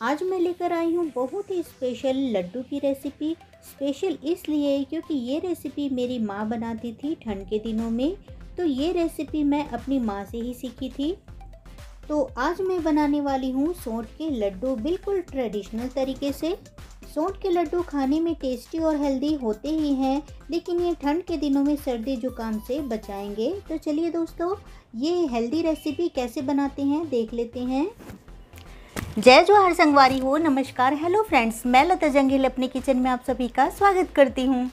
आज मैं लेकर आई हूँ बहुत ही स्पेशल लड्डू की रेसिपी स्पेशल इसलिए क्योंकि ये रेसिपी मेरी माँ बनाती थी ठंड के दिनों में तो ये रेसिपी मैं अपनी माँ से ही सीखी थी। तो आज मैं बनाने वाली हूँ सौंठ के लड्डू बिल्कुल ट्रेडिशनल तरीके से। सौंठ के लड्डू खाने में टेस्टी और हेल्दी होते ही हैं, लेकिन ये ठंड के दिनों में सर्दी जुकाम से बचाएँगे। तो चलिए दोस्तों, ये हेल्दी रेसिपी कैसे बनाते हैं, देख लेते हैं। जय जोहार संगवारी हो, नमस्कार। हेलो फ्रेंड्स मैं लता जंगील अपने किचन में आप सभी का स्वागत करती हूँ।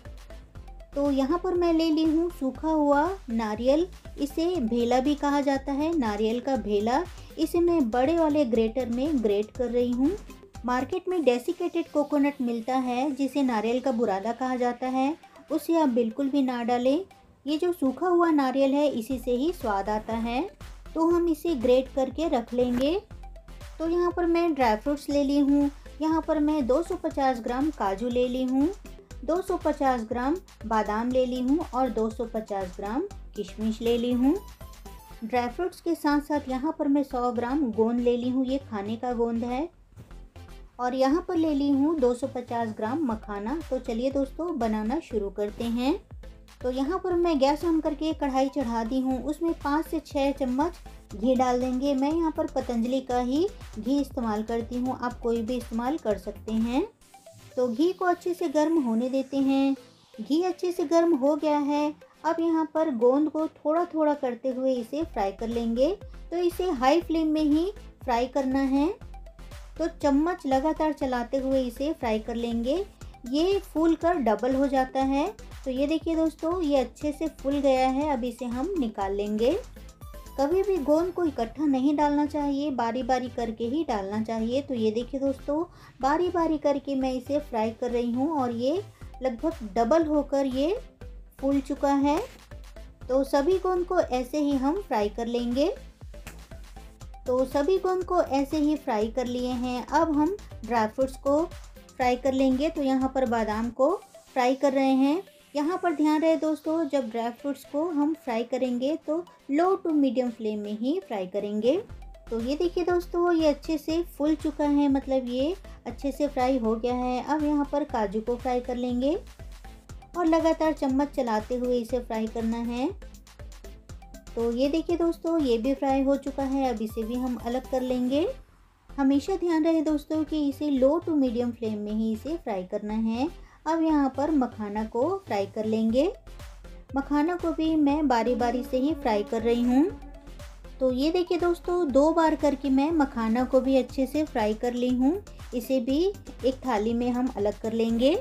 तो यहाँ पर मैं ले ली हूँ सूखा हुआ नारियल। इसे भेला भी कहा जाता है, नारियल का भेला। इसे मैं बड़े वाले ग्रेटर में ग्रेट कर रही हूँ। मार्केट में डेसिकेटेड कोकोनट मिलता है, जिसे नारियल का बुरादा कहा जाता है। उसे आप बिल्कुल भी ना डालें। ये जो सूखा हुआ नारियल है, इसी से ही स्वाद आता है। तो हम इसे ग्रेट करके रख लेंगे। तो यहाँ पर मैं ड्राई फ्रूट्स ले ली हूँ। यहाँ पर मैं 250 ग्राम काजू ले ली हूँ। 250 ग्राम बादाम ले ली हूँ और 250 ग्राम किशमिश ले ली हूँ। ड्राई फ्रूट्स के साथ साथ यहाँ पर मैं 100 ग्राम गोंद ले ली हूँ। ये खाने का गोंद है। और यहाँ पर ले ली हूँ 250 ग्राम मखाना। तो चलिए दोस्तों, बनाना शुरू करते हैं। तो यहाँ पर मैं गैस ऑन करके कढ़ाई चढ़ा दी हूँ। उसमें पाँच से छः चम्मच घी डाल देंगे। मैं यहाँ पर पतंजलि का ही घी इस्तेमाल करती हूँ। आप कोई भी इस्तेमाल कर सकते हैं। तो घी को अच्छे से गर्म होने देते हैं। घी अच्छे से गर्म हो गया है। अब यहाँ पर गोंद को थोड़ा थोड़ा करते हुए इसे फ्राई कर लेंगे। तो इसे हाई फ्लेम में ही फ्राई करना है। तो चम्मच लगातार चलाते हुए इसे फ्राई कर लेंगे। ये फूल कर डबल हो जाता है। तो ये देखिए दोस्तों, ये अच्छे से फूल गया है, अब इसे हम निकाल लेंगे। कभी भी गोंद को इकट्ठा नहीं डालना चाहिए बारी बारी करके ही डालना चाहिए। तो ये देखिए दोस्तों बारी बारी करके मैं इसे फ्राई कर रही हूँ और ये लगभग डबल होकर ये फूल चुका है। तो सभी गोंद को ऐसे ही हम फ्राई कर लेंगे। तो सभी गोंद को ऐसे ही फ्राई कर लिए हैं। अब हम ड्राई फ्रूट्स को फ्राई कर लेंगे। तो यहाँ पर बादाम को फ्राई कर रहे हैं। यहाँ पर ध्यान रहे दोस्तों, जब ड्राई फ्रूट्स को हम फ्राई करेंगे तो लो टू मीडियम फ्लेम में ही फ्राई करेंगे। तो ये देखिए दोस्तों, ये अच्छे से फुल चुका है मतलब ये अच्छे से फ्राई हो गया है। अब यहाँ पर काजू को फ्राई कर लेंगे और लगातार चम्मच चलाते हुए इसे फ्राई करना है। तो ये देखिए दोस्तों, ये भी फ्राई हो चुका है, अब इसे भी हम अलग कर लेंगे। हमेशा ध्यान रहे दोस्तों कि इसे लो टू मीडियम फ्लेम में ही इसे फ्राई करना है। अब यहाँ पर मखाना को फ्राई कर लेंगे। मखाना को भी मैं बारी बारी से ही फ्राई कर रही हूँ। तो ये देखिए दोस्तों, दो बार करके मैं मखाना को भी अच्छे से फ्राई कर ली हूँ। इसे भी एक थाली में हम अलग कर लेंगे।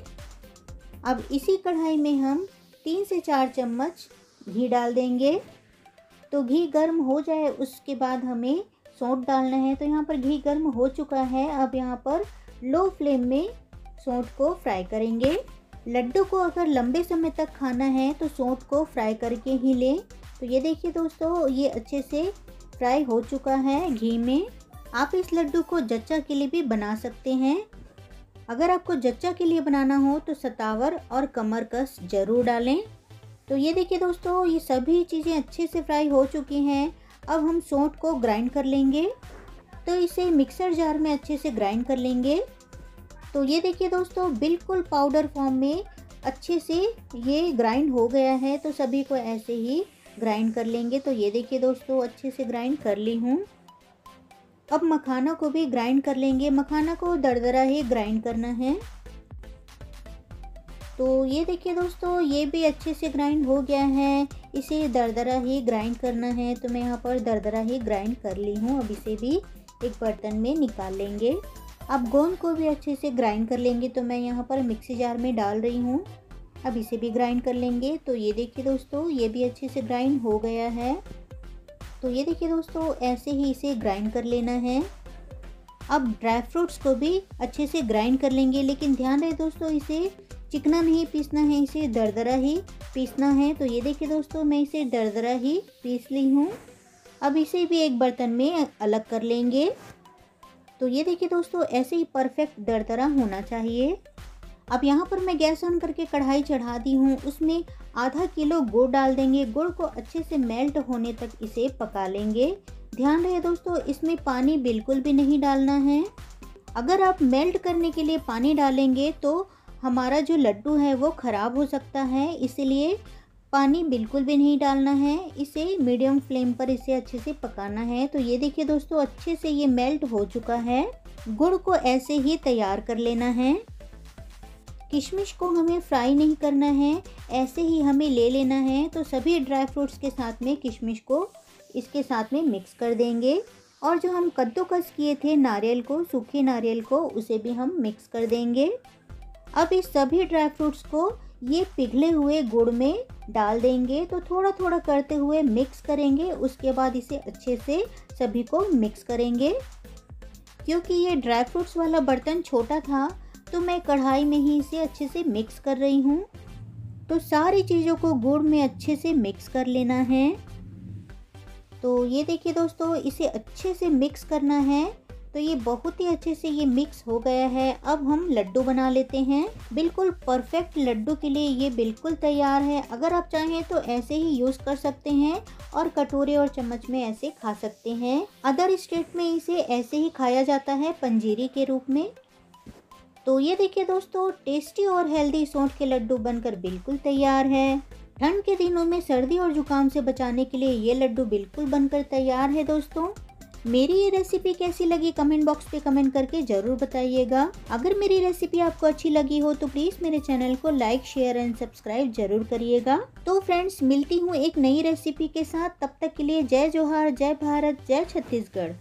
अब इसी कढ़ाई में हम तीन से चार चम्मच घी डाल देंगे। तो घी गर्म हो जाए, उसके बाद हमें सौंठ डालना है। तो यहाँ पर घी गर्म हो चुका है। अब यहाँ पर लो फ्लेम में सौंठ को फ्राई करेंगे। लड्डू को अगर लंबे समय तक खाना है तो सौंठ को फ्राई करके ही लें। तो ये देखिए दोस्तों, ये अच्छे से फ्राई हो चुका है घी में। आप इस लड्डू को जच्चा के लिए भी बना सकते हैं। अगर आपको जच्चा के लिए बनाना हो तो सतावर और कमर कस ज़रूर डालें। तो ये देखिए दोस्तों, ये सभी चीज़ें अच्छे से फ्राई हो चुकी हैं। अब हम सौंठ को ग्राइंड कर लेंगे। तो इसे मिक्सर जार में अच्छे से ग्राइंड कर लेंगे। तो ये देखिए दोस्तों, बिल्कुल पाउडर फॉर्म में अच्छे से ये ग्राइंड हो गया है तो सभी को ऐसे ही ग्राइंड कर लेंगे। तो ये देखिए दोस्तों, अच्छे से ग्राइंड कर ली हूँ। अब मखाना को भी ग्राइंड कर लेंगे। मखाना को दरदरा ही ग्राइंड करना है। तो ये देखिए दोस्तों, ये भी अच्छे से ग्राइंड हो गया है। इसे दरदरा ही ग्राइंड करना है। तो मैं यहाँ पर दरदरा ही ग्राइंड कर ली हूँ। अब इसे भी एक बर्तन में निकाल लेंगे। अब गोंद को भी अच्छे से ग्राइंड कर लेंगे तो मैं यहाँ पर मिक्सी जार में डाल रही हूँ। अब इसे भी ग्राइंड कर लेंगे। तो ये देखिए दोस्तों, ये भी अच्छे से ग्राइंड हो गया है। तो ये देखिए दोस्तों, ऐसे ही इसे ग्राइंड कर लेना है। अब ड्राई फ्रूट्स को भी अच्छे से ग्राइंड कर लेंगे। लेकिन ध्यान रहे दोस्तों, इसे चिकना नहीं पीसना है, इसे दरदरा ही पीसना है। तो ये देखिए दोस्तों, मैं इसे दरदरा ही पीस ली हूँ। अब इसे भी एक बर्तन में अलग कर लेंगे। तो ये देखिए दोस्तों, ऐसे ही परफेक्ट दरदरा होना चाहिए। अब यहाँ पर मैं गैस ऑन करके कढ़ाई चढ़ा दी हूँ। उसमें आधा किलो गुड़ डाल देंगे। गुड़ को अच्छे से मेल्ट होने तक इसे पका लेंगे। ध्यान रहे दोस्तों, इसमें पानी बिल्कुल भी नहीं डालना है। अगर आप मेल्ट करने के लिए पानी डालेंगे तो हमारा जो लड्डू है वो ख़राब हो सकता है। इसलिए पानी बिल्कुल भी नहीं डालना है, इसे मीडियम फ्लेम पर इसे अच्छे से पकाना है। तो ये देखिए दोस्तों, अच्छे से ये मेल्ट हो चुका है। गुड़ को ऐसे ही तैयार कर लेना है। किशमिश को हमें फ्राई नहीं करना है, ऐसे ही हमें ले लेना है। तो सभी ड्राई फ्रूट्स के साथ में किशमिश को इसके साथ में मिक्स कर देंगे। और जो हम कद्दूकस किए थे नारियल को, सूखे नारियल को, उसे भी हम मिक्स कर देंगे। अब इस सभी ड्राई फ्रूट्स को ये पिघले हुए गुड़ में डाल देंगे तो थोड़ा थोड़ा करते हुए मिक्स करेंगे, उसके बाद इसे अच्छे से सभी को मिक्स करेंगे। क्योंकि ये ड्राई फ्रूट्स वाला बर्तन छोटा था तो मैं कढ़ाई में ही इसे अच्छे से मिक्स कर रही हूँ। तो सारी चीज़ों को गुड़ में अच्छे से मिक्स कर लेना है। तो ये देखिए दोस्तों, इसे अच्छे से मिक्स करना है। तो ये बहुत ही अच्छे से ये मिक्स हो गया है। अब हम लड्डू बना लेते हैं। बिल्कुल परफेक्ट लड्डू के लिए ये बिल्कुल तैयार है। अगर आप चाहें तो ऐसे ही यूज़ कर सकते हैं और कटोरे और चम्मच में ऐसे खा सकते हैं। अदर स्टेट में इसे ऐसे ही खाया जाता है पंजीरी के रूप में। तो ये देखिए दोस्तों टेस्टी और हेल्दी सौंठ के लड्डू बनकर बिल्कुल तैयार है। ठंड के दिनों में सर्दी और जुकाम से बचाने के लिए ये लड्डू बिल्कुल बनकर तैयार है दोस्तों। मेरी ये रेसिपी कैसी लगी कमेंट बॉक्स पे कमेंट करके ज़रूर बताइएगा। अगर मेरी रेसिपी आपको अच्छी लगी हो तो प्लीज़ मेरे चैनल को लाइक शेयर एंड सब्सक्राइब ज़रूर करिएगा। तो फ्रेंड्स मिलती हूँ एक नई रेसिपी के साथ। तब तक के लिए जय जोहार, जय भारत, जय छत्तीसगढ़।